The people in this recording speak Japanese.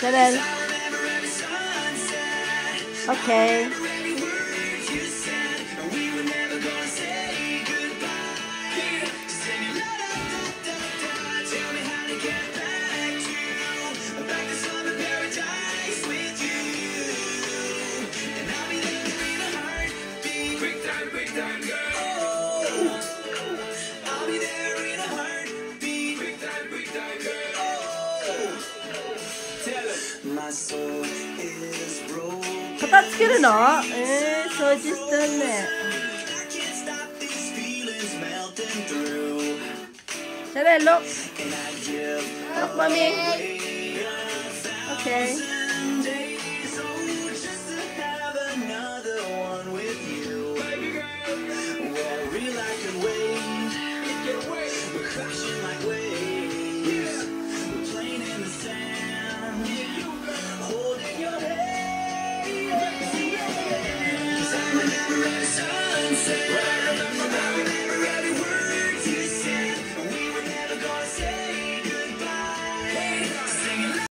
Bye. Okay. 片付けるの？えー、掃除してねしゃべろあっまみ OK